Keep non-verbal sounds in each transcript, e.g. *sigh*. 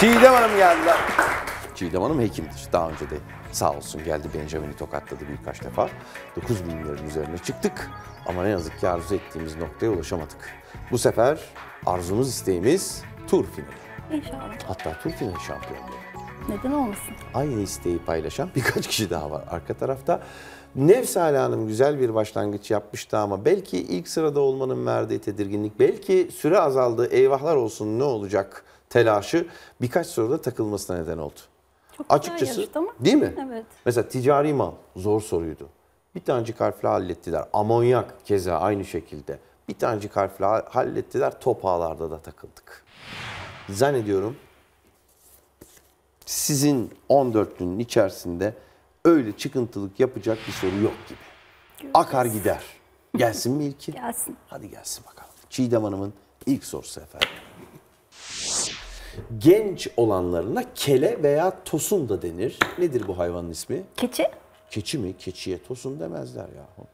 Çiğdem Hanım geldiler. Çiğdem Hanım hekimdir. Daha önce de sağ olsun geldi Benjamin'i tokatladı birkaç defa. 9 binlerin üzerine çıktık. Ama ne yazık ki arzu ettiğimiz noktaya ulaşamadık. Bu sefer arzumuz isteğimiz tur finali. İnşallah. Hatta tur finali şampiyonluğu. Neden olmasın? Aynı isteği paylaşan *laughs* birkaç kişi daha var arka tarafta. Nefsale Hanım güzel bir başlangıç yapmıştı ama belki ilk sırada olmanın verdiği tedirginlik, belki süre azaldı, eyvahlar olsun ne olacak telaşı birkaç soruda takılmasına neden oldu. Çok Açıkçası ama. değil mi? Evet. Mesela ticari mal zor soruydu. Bir tanecik harfle hallettiler. Amonyak keza aynı şekilde. Bir tanecik harfle ha- hallettiler. Top ağlarda da takıldık. Zannediyorum sizin 14 günün içerisinde öyle çıkıntılık yapacak bir soru yok gibi. Akar gider. Gelsin mi ilki? Gelsin. Hadi gelsin bakalım. Çiğdem Hanım'ın ilk sorusu efendim. Genç olanlarına kele veya tosun da denir. Nedir bu hayvanın ismi? Keçi? Keçi mi? Keçiye tosun demezler yahu.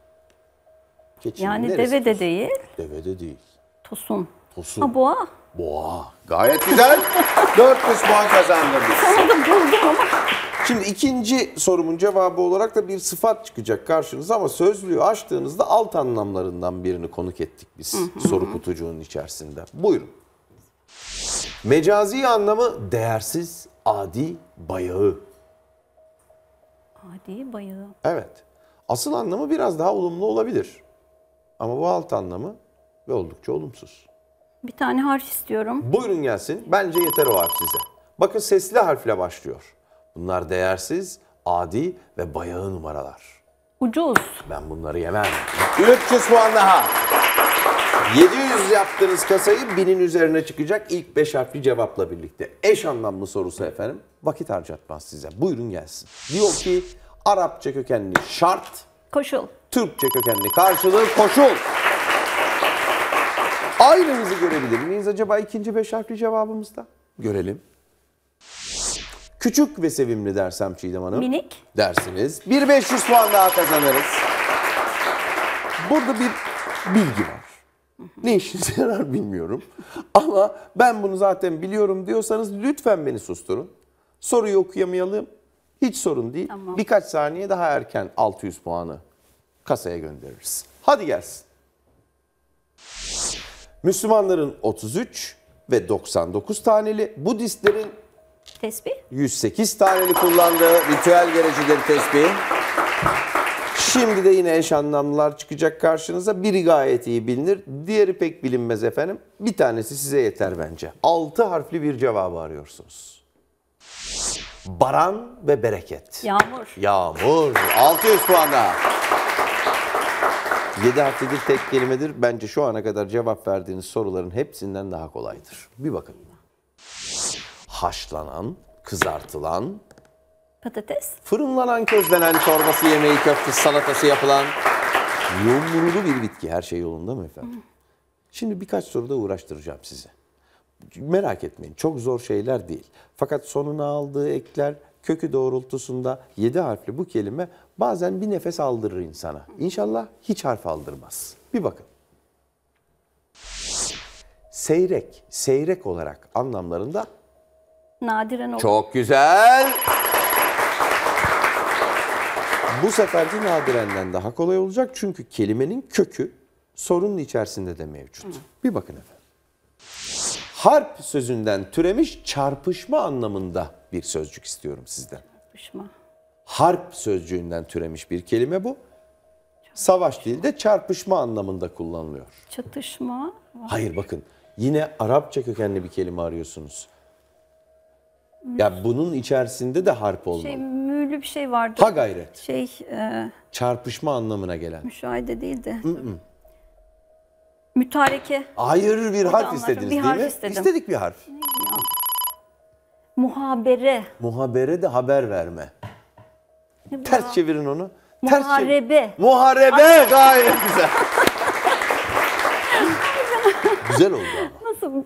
Keçinin Yani deve de tosun? değil. Deve de değil. Tosun. Tosun. Ha boğa. Boğa. Gayet güzel. *laughs* 400 puan kazandınız. Sana da buldum ama. Şimdi ikinci sorumun cevabı olarak da bir sıfat çıkacak karşınıza ama sözlüğü açtığınızda alt anlamlarından birini konuk ettik biz soru kutucuğunun içerisinde. Buyurun. Mecazi anlamı değersiz, adi, bayağı. Hadi bayağı. Evet. Asıl anlamı biraz daha olumlu olabilir. Ama bu alt anlamı ve oldukça olumsuz. Bir tane harf istiyorum. Buyurun gelsin. Bence yeter o harf size. Bakın sesli harfle başlıyor. Bunlar değersiz, adi ve bayağı numaralar. Ucuz. Ben bunları yemem. 300 puan daha. 700 yaptığınız kasayı 1000'in üzerine çıkacak ilk 5 harfli cevapla birlikte. Eş anlamlı sorusu efendim. Vakit harcatmaz size. Buyurun gelsin. Diyor ki Arapça kökenli şart, Koşul. Türkçe kökenli karşılığı koşul. Aynımızı görebilir miyiz acaba ikinci beş harfli cevabımızda? Görelim. Küçük ve sevimli dersem Çiğdem Hanım. Minik. Dersiniz. Bir 500 puan daha kazanırız. Burada bir bilgi var. Ne işinize *laughs* yarar bilmiyorum. Ama ben bunu zaten biliyorum diyorsanız lütfen beni susturun. Soruyu okuyamayalım. Hiç sorun değil. Tamam. Birkaç saniye daha erken 600 puanı kasaya göndeririz. Hadi gelsin. Müslümanların 33 ve 99 taneli, Budistlerin Tesbih. 108 taneli kullandığı ritüel gerecidir tesbih. Şimdi de yine eş anlamlılar çıkacak karşınıza. Biri gayet iyi bilinir, diğeri pek bilinmez efendim. Bir tanesi size yeter bence. 6 harfli bir cevabı arıyorsunuz. Baran ve bereket. Yağmur. Yağmur. 600 puan daha. 7 harflidir, tek kelimedir. Bence şu ana kadar cevap verdiğiniz soruların hepsinden daha kolaydır. Bir bakın. Haşlanan, kızartılan, Patates. fırınlanan, közlenen, çorbası, yemeği, köftesi, salatası yapılan yumrulu bir bitki. Her şey yolunda mı efendim? Şimdi birkaç soruda uğraştıracağım sizi. Merak etmeyin çok zor şeyler değil. Fakat sonuna aldığı ekler kökü doğrultusunda 7 harfli bu kelime bazen bir nefes aldırır insana. İnşallah hiç harf aldırmaz. Bir bakın. Seyrek, seyrek olarak anlamlarında Nadiren olur. çok güzel. Bu seferki nadirenden daha kolay olacak çünkü kelimenin kökü sorunun içerisinde de mevcut. Bir bakın efendim. Harp sözünden türemiş çarpışma anlamında bir sözcük istiyorum sizden. Pişma. Harp sözcüğünden türemiş bir kelime bu. Savaş değil de çarpışma anlamında kullanılıyor. Çatışma. Hayır bakın yine Arapça kökenli bir kelime arıyorsunuz. Ya bunun içerisinde de harp olmalı. Şey mühlü bir şey vardı. Ha gayret. Şey e, Çarpışma anlamına gelen. müşahede değil de. Mütareke. Hayır bir harf anlaşıldı. istediniz Bir değil harf mi? istedim. İstedik bir harf. Muhabere. Muhabere de haber verme. Ne bu Ters ya? çevirin onu. Ters çevir- Muharebe. Muharebe gayet güzel. güzel oldu ama. Nasıl?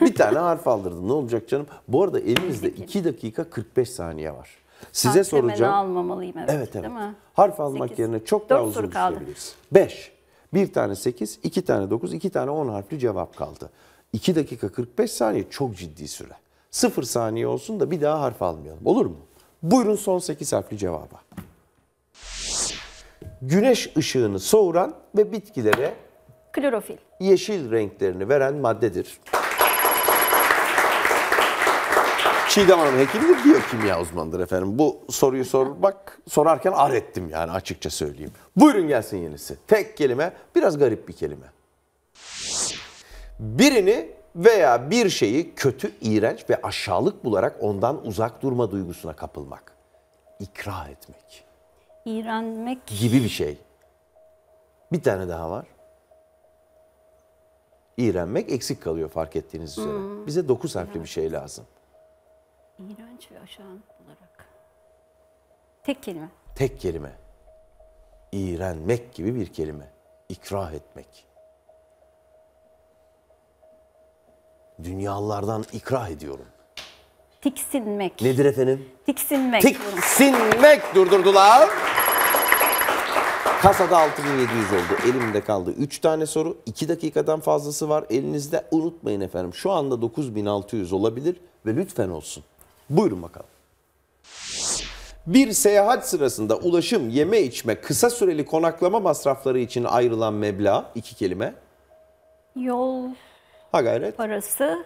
Bir tane harf aldırdın. Ne olacak canım? Bu arada elimizde 2 dakika 45 saniye var. Size Harf soracağım. almamalıyım evet. Evet evet. Değil mi? Harf almak Sekiz. yerine çok daha uzun düşünebiliriz. 5. Bir tane 8, iki tane 9, iki tane 10 harfli cevap kaldı. 2 dakika 45 saniye çok ciddi süre. Sıfır saniye olsun da bir daha harf almayalım. Olur mu? Buyurun son 8 harfli cevaba. Güneş ışığını soğuran ve bitkilere Klorofil. yeşil renklerini veren maddedir. Çiğdem Hanım hekimdir, biyokimya uzmanıdır efendim. Bu soruyu sormak, sorarken ar ettim yani açıkça söyleyeyim. Buyurun gelsin yenisi. Tek kelime, biraz garip bir kelime. Birini veya bir şeyi kötü, iğrenç ve aşağılık bularak ondan uzak durma duygusuna kapılmak. İkrah etmek İğrenmek. gibi bir şey. Bir tane daha var. İğrenmek eksik kalıyor fark ettiğiniz üzere. Bize dokuz harfli bir şey lazım. İğrenç ve aşağılık olarak. Tek kelime. Tek kelime. İğrenmek gibi bir kelime. İkrah etmek. Dünyalardan ikrah ediyorum. Tiksinmek. Nedir efendim? Tiksinmek. Tiksinmek durdurdular. Kasada 6700 oldu. Elimde kaldı 3 tane soru. 2 dakikadan fazlası var elinizde. Unutmayın efendim. Şu anda 9600 olabilir ve lütfen olsun. Buyurun bakalım. Bir seyahat sırasında ulaşım, yeme içme, kısa süreli konaklama masrafları için ayrılan meblağ, iki kelime. Yol Ha gayret, parası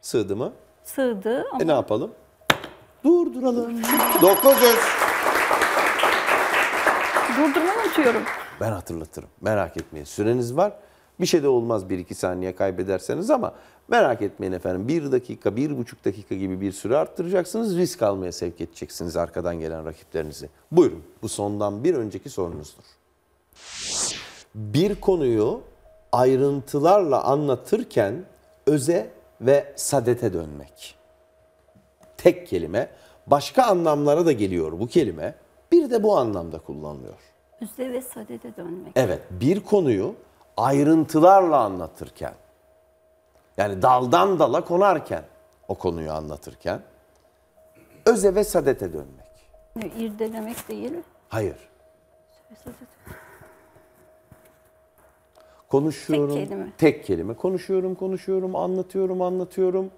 sığdı mı? sığdı ama E ne yapalım? Durduralım. *laughs* 900. durdurmayı unutuyorum. Ben hatırlatırım. Merak etmeyin. Süreniz var. Bir şey de olmaz 1-2 saniye kaybederseniz ama merak etmeyin efendim. 1 dakika, 1,5 dakika gibi bir süre arttıracaksınız. Risk almaya sevk edeceksiniz arkadan gelen rakiplerinizi. Buyurun. Bu sondan bir önceki sorunuzdur. Bir konuyu ayrıntılarla anlatırken öze ve sadete dönmek. Tek kelime. Başka anlamlara da geliyor bu kelime. Bir de bu anlamda kullanılıyor. Üze ve sadede dönmek. Evet, bir konuyu ayrıntılarla anlatırken, yani daldan dala konarken, o konuyu anlatırken, öze ve sadete dönmek. İrdelemek değil. Hayır. Konuşuyorum. Tek kelime. Tek kelime. Konuşuyorum, konuşuyorum, anlatıyorum, anlatıyorum.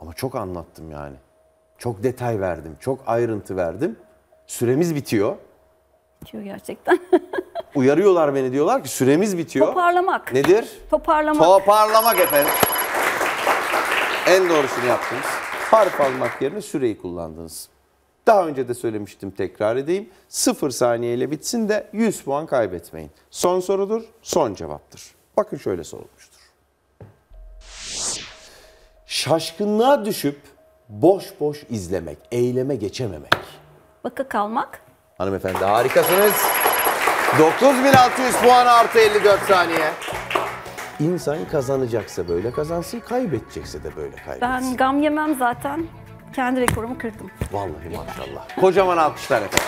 Ama çok anlattım yani. Çok detay verdim, çok ayrıntı verdim. Süremiz bitiyor. Bitiyor gerçekten. *laughs* Uyarıyorlar beni diyorlar ki süremiz bitiyor. Toparlamak. Nedir? Toparlamak. Toparlamak efendim. En doğrusunu yaptınız. Harf almak yerine süreyi kullandınız. Daha önce de söylemiştim tekrar edeyim. 0 saniyeyle bitsin de 100 puan kaybetmeyin. Son sorudur, son cevaptır. Bakın şöyle sorulmuştur. Şaşkınlığa düşüp boş boş izlemek, eyleme geçememek. Baka kalmak. Hanımefendi harikasınız. 9600 puan artı 54 saniye. İnsan kazanacaksa böyle kazansın, kaybedecekse de böyle kaybetsin. Ben gam yemem zaten. Kendi rekorumu kırdım. Vallahi maşallah. Kocaman alkışlar efendim.